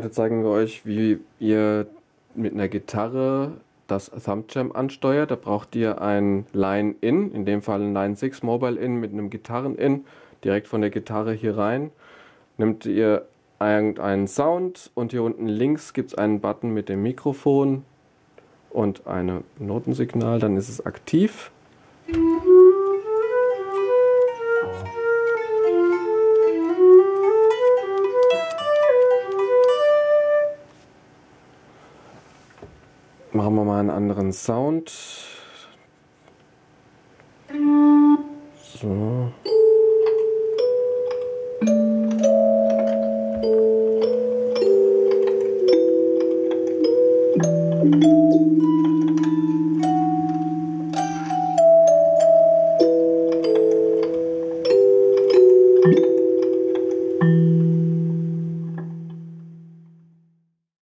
Heute zeigen wir euch, wie ihr mit einer Gitarre das Thumbjam ansteuert. Da braucht ihr ein Line-In, in dem Fall ein Line 6 Mobile-In mit einem Gitarren-In, direkt von der Gitarre hier rein. Nehmt ihr irgendeinen Sound und hier unten links gibt es einen Button mit dem Mikrofon und einem Notensignal, dann ist es aktiv. Machen wir mal einen anderen Sound. So. thank